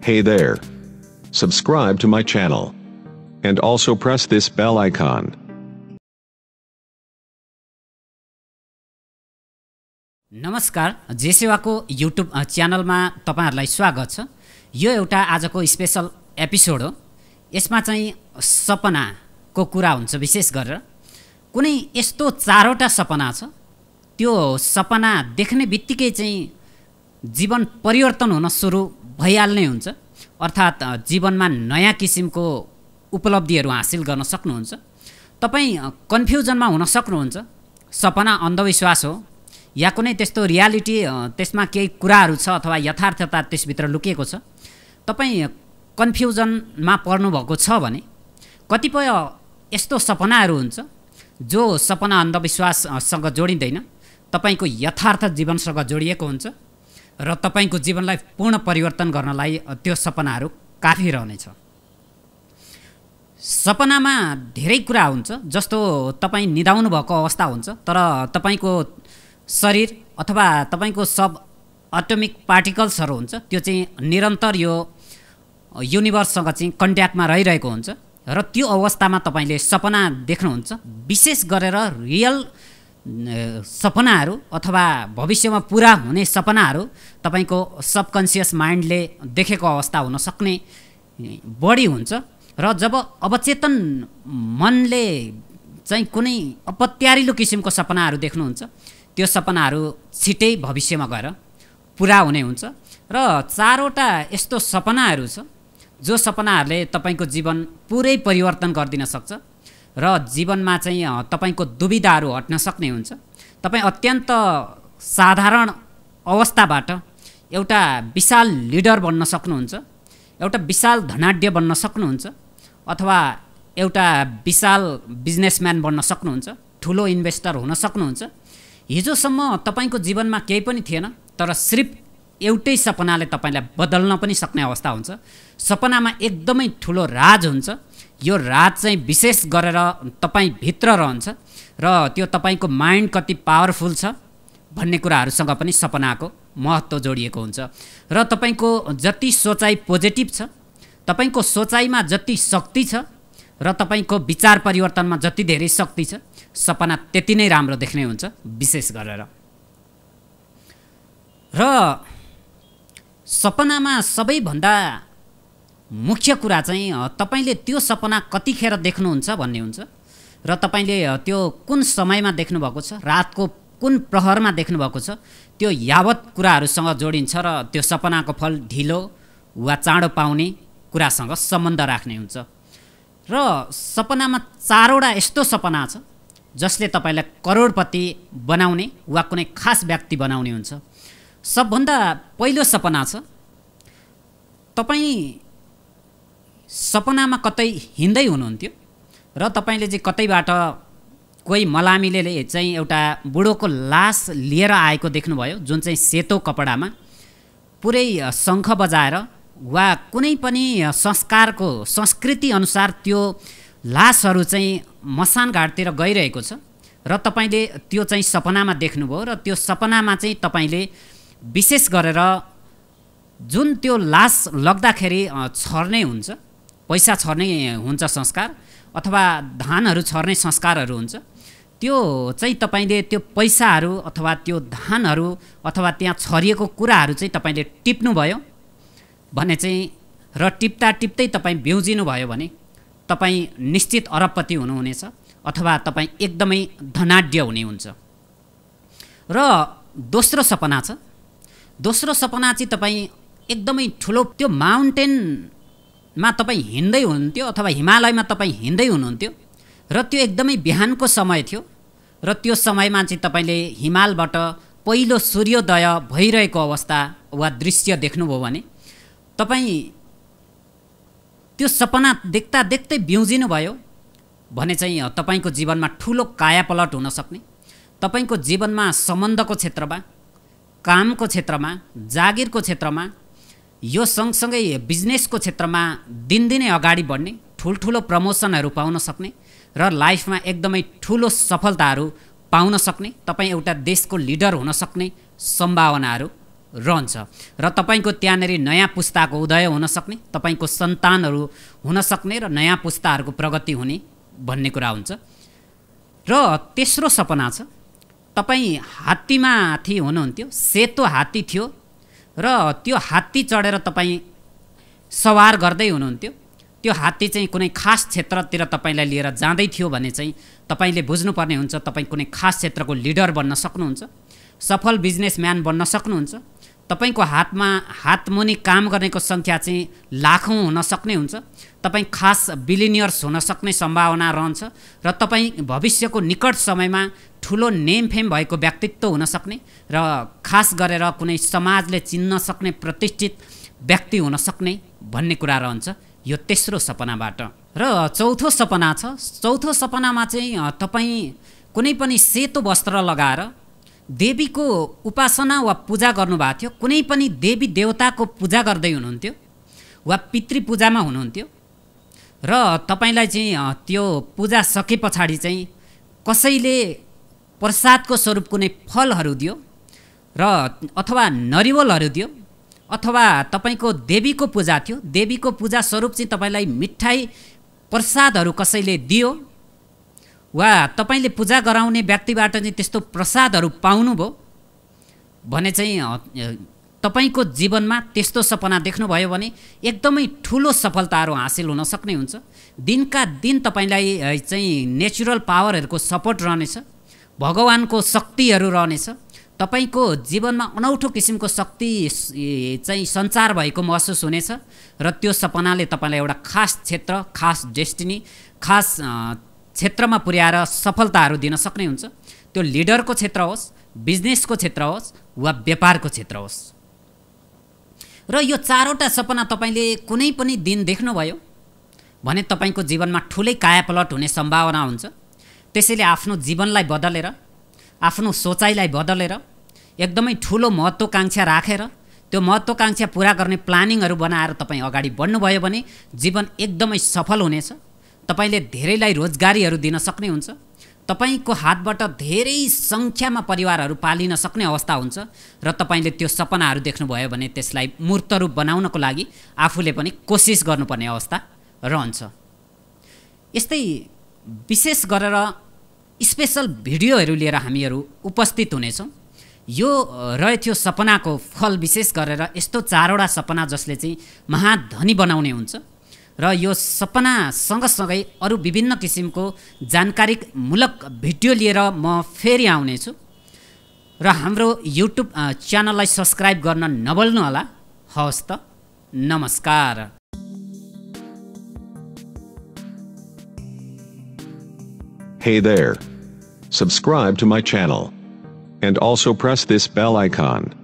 Hey there. Subscribe to my channel. And also press this bell icon. नमस्कार जे सेवाको YouTube च्यानलमा तपाईँहरूलाई स्वागत छ यो एउटा आजको स्पेसल एपिसोड हो यसमा चाहिँ सपनाको कुरा हुन्छ विशेष गरेर कुनै यस्तो चारवटा सपना छ त्यो सपना देख्ने बित्तिकै चाहिँ जीवन परिवर्तन हुन सुरु भइहाल्ने हुन्छ। अर्थात् जीवनमा नयाँ किसिमको उपलब्धिहरू हासिल गर्न सक्नुहुन्छ। तपाईँ कन्फ्युजनमा हुन सक्नुहुन्छ। सपना अन्धविश्वास हो। या कुनै त्यस्तो रियालिटी त्यसमा केही कुराहरू छ अथवा यथार्थता त्यसभित्र लुकिएको छ। तपाईँ कन्फ्युजनमा पर्नुभएको छ भने कतिपय यस्तो सपनाहरू हुन्छ जो सपना अन्धविश्वाससँग जोडिँदैन। तपाईँको यथार्थ जीवनसँग जोडिएको हुन्छ र तपाईँको जीवनलाई पूर्ण परिवर्तन गर्नलाई त्यो सपनाहरू काफी रहनेछ। सपनामा धेरै कुरा हुन्छ जस्तो तपाईँ निदाउनु भएको अवस्था हुन्छ तर तपाईँको शरीर अथवा तपाईँको सब अटोमिक पार्टिकल्सहरू हुन्छ त्यो चाहिँ निरन्तर यो युनिभर्ससँग चाहिँ कन्ट्याक्टमा रहिरहेको हुन्छ र त्यो अवस्थामा तपाईँले सपना देख्नुहुन्छ विशेष गरेर रियल सपनाहरू अथवा भविष्यमा पुरा हुने सपनाहरू तपाईँको सबकन्सियस माइन्डले देखेको अवस्था हुन सक्ने बढी हुन्छ। र जब अवचेतन मनले चाहिँ कुनै अपत्यारिलो किसिमको सपनाहरू देख्नुहुन्छ त्यो सपनाहरू छिटै भविष्यमा गएर पुरा हुने हुन्छ। र चारवटा यस्तो सपनाहरू छ जो सपनाहरूले तपाईँको जीवन पुरै परिवर्तन गरिदिन सक्छ। र जीवनमा चाहिँ तपाईँको दुविधाहरू हट्न सक्ने हुन्छ। तपाईँ अत्यन्त साधारण अवस्थाबाट एउटा विशाल लिडर बन्न सक्नुहुन्छ एउटा विशाल धनाढ्य बन्न सक्नुहुन्छ अथवा एउटा विशाल बिजनेसम्यान बन्न सक्नुहुन्छ ठुलो इन्भेस्टर हुन सक्नुहुन्छ। हिजोसम्म तपाईँको जीवनमा केही पनि थिएन तर सिर्फ एउटै सपनाले तपाईँलाई बदल्न पनि सक्ने अवस्था हुन्छ। सपनामा एकदमै ठुलो राज हुन्छ। यो राज चाहिँ विशेष गरेर तपाईँभित्र रहन्छ र त्यो तपाईँको माइन्ड कति पावरफुल छ भन्ने कुराहरूसँग पनि सपनाको महत्त्व जोडिएको हुन्छ। र तपाईँको जति सोचाइ पोजिटिभ छ तपाईँको सोचाइमा जति शक्ति छ र तपाईँको विचार परिवर्तनमा जति धेरै शक्ति छ सपना त्यति नै राम्रो देख्ने हुन्छ विशेष गरेर। र सपनामा सबैभन्दा मुख्य कुरा चाहिँ तपाईँले त्यो सपना कतिखेर देख्नुहुन्छ भन्ने हुन्छ? र तपाईँले त्यो कुन समयमा देख्नुभएको छ? रातको कुन प्रहरमा देख्नुभएको छ? त्यो यावत कुराहरूसँग जोडिन्छ र त्यो सपनाको फल ढिलो वा चाँडो पाउने कुरासँग सम्बन्ध राख्ने हुन्छ। र सपनामा चारवटा यस्तो सपना छ जसले तपाईँलाई करोडपति बनाउने वा कुनै खास व्यक्ति बनाउने हुन्छ। सबभन्दा पहिलो सपना छ। तपाईँ सपनामा कतै हिँड्दै हुनुहुन्थ्यो र तपाईँले चाहिँ कतैबाट कोही मलामीले चाहिँ एउटा बुढोको लास लिएर आएको देख्नुभयो जुन चाहिँ सेतो कपडामा पुरै शङ्ख बजाएर वा कुनै पनि संस्कारको संस्कृति अनुसार त्यो लासहरू चाहिँ मसान घाटतिर गइरहेको छ। र तपाईँले त्यो चाहिँ सपनामा देख्नुभयो र त्यो सपनामा चाहिँ तपाईँले विशेष गरेर जुन त्यो लास लग्दाखेरि छर्ने हुन्छ पैसा छर्ने हुन्छ संस्कार अथवा धानहरू छर्ने संस्कारहरू हुन्छ त्यो चाहिँ तपाईँले त्यो पैसाहरू अथवा त्यो धानहरू अथवा त्यहाँ छरिएको कुराहरू चाहिँ तपाईँले टिप्नुभयो भने चाहिँ र टिप्दा टिप्दै तपाईँ बिउजिनु भयो भने तपाईँ निश्चित अरबपति हुनुहुनेछ अथवा तपाईँ एकदमै धनाढ्य हुने हुन्छ। र दोस्रो सपना छ दोस्रो सपना चाहिँ तपाईँ एकदमै ठुलो त्यो माउन्टेनमा तपाईँ हिँड्दै हुनुहुन्थ्यो अथवा हिमालयमा तपाईँ हिँड्दै हुनुहुन्थ्यो र त्यो एकदमै बिहानको समय थियो र त्यो समयमा चाहिँ तपाईँले हिमालबाट पहिलो सूर्योदय भइरहेको अवस्था वा दृश्य देख्नुभयो भने तपाईँ त्यो सपना देख्दा देख्दै बिउजिनु भयो भने चाहिँ तपाईँको जीवनमा ठुलो कायापलट हुन सक्ने। तपाईँको जीवनमा सम्बन्धको क्षेत्रमा कामको क्षेत्रमा जागिरको क्षेत्रमा यो सँगसँगै बिजनेसको क्षेत्रमा दिनदिनै अगाडि बढ्ने ठुल्ठुलो प्रमोसनहरू पाउन सक्ने र लाइफमा एकदमै ठुलो सफलताहरू पाउन सक्ने तपाईँ एउटा देशको लिडर हुन सक्ने सम्भावनाहरू रहन्छ। र तपाईँको त्यहाँनिर नयाँ पुस्ताको उदय हुन सक्ने तपाईँको सन्तानहरू हुन सक्ने र नयाँ पुस्ताहरूको प्रगति हुने भन्ने कुरा हुन्छ। र तेस्रो सपना छ तपाईँ हात्तीमाथि हुनुहुन्थ्यो सेतो हात्ती थियो र त्यो हात्ती चढेर तपाईँ सवार गर्दै हुनुहुन्थ्यो। त्यो हात्ती चाहिँ कुनै खास क्षेत्रतिर तपाईँलाई लिएर जाँदै थियो भने चाहिँ तपाईँले बुझ्नुपर्ने हुन्छ तपाईँ कुनै खास क्षेत्रको लिडर बन्न सक्नुहुन्छ सफल बिजनेसम्यान बन्न सक्नुहुन्छ तपाईँको हातमा हातमुनि काम गर्नेको सङ्ख्या चाहिँ लाखौँ हुन सक्ने हुन्छ। तपाईँ खास बिलिनियर्स हुन सक्ने सम्भावना रहन्छ र तपाईँ भविष्यको निकट समयमा ठुलो नेमफेम भएको व्यक्तित्व हुन सक्ने र खास गरेर कुनै समाजले चिन्न सक्ने प्रतिष्ठित व्यक्ति हुन सक्ने भन्ने कुरा रहन्छ। यो तेस्रो सपनाबाट। र चौथो सपना छ। चौथो सपनामा चाहिँ तपाईँ कुनै पनि सेतो वस्त्र लगाएर देवीको उपासना वा पूजा गर्नुभएको थियो। कुनै पनि देवी देवताको पूजा गर्दै हुनुहुन्थ्यो वा पितृ पूजामा हुनुहुन्थ्यो। र तपाईँलाई चाहिँ त्यो पूजा सके पछाडि चाहिँ कसैले प्रसादको स्वरूप कुनै फलहरू दियो र अथवा नरिवलहरू दियो अथवा तपाईँको देवीको पूजा थियो देवीको पूजा स्वरूप चाहिँ तपाईँलाई मिठाई प्रसादहरू कसैले दियो वा तपाईँले पूजा गराउने व्यक्तिबाट चाहिँ त्यस्तो प्रसादहरू पाउनुभयो? भने चाहिँ तपाईँको जीवनमा त्यस्तो सपना देख्नुभयो भने एकदमै ठुलो सफलताहरू हासिल हुन सक्ने हुन्छ। दिनका दिन तपाईँलाई चाहिँ नेचुरल पावरहरूको सपोर्ट रहनेछ भगवान्को शक्तिहरू रहनेछ तपाईँको जीवनमा अनौठो किसिमको शक्ति चाहिँ सञ्चार भएको महसुस हुनेछ र त्यो सपनाले तपाईँलाई एउटा खास क्षेत्र खास डेस्टिनी खास क्षेत्रमा पुर्याएर सफलताहरू दिन सक्ने हुन्छ। त्यो लिडरको क्षेत्र होस् बिजनेसको क्षेत्र होस् वा व्यापारको क्षेत्र होस्। र यो चारवटा सपना तपाईँले कुनै पनि दिन देख्नुभयो? भने तपाईँको जीवनमा ठुलै कायापलट हुने सम्भावना हुन्छ। त्यसैले आफ्नो जीवनलाई बदलेर आफ्नो सोचाइलाई बदलेर एकदमै ठुलो महत्त्वकाङ्क्षा राखेर त्यो महत्त्वकाङ्क्षा पुरा गर्ने प्लानिङहरू बनाएर तपाईँ अगाडि बढ्नुभयो भने जीवन एकदमै सफल हुनेछ। तपाईँले धेरैलाई रोजगारीहरू दिन सक्ने हुन्छ। तपाईँको हातबाट धेरै सङ्ख्यामा परिवारहरू पालिन सक्ने अवस्था हुन्छ र तपाईँले त्यो सपनाहरू देख्नुभयो भने त्यसलाई मूर्त रूप बनाउनको लागि आफूले पनि कोसिस गर्नुपर्ने अवस्था रहन्छ। यस्तै विशेष गरेर स्पेसल भिडियोहरू लिएर हामीहरू उपस्थित हुनेछौँ। यो रहेथ्यो सपनाको फल विशेष गरेर यस्तो चारवटा सपना जसले चाहिँ महाधनी बनाउने हुन्छ। र यो सपना सँगसँगै अरू विभिन्न किसिमको जानकारीमूलक भिडियो लिएर म फेरि आउनेछु र हाम्रो युट्युब च्यानललाई सब्सक्राइब गर्न नबल्नुहोला हवस् त नमस्कार Hey there. Subscribe to my channel. And also press this bell icon.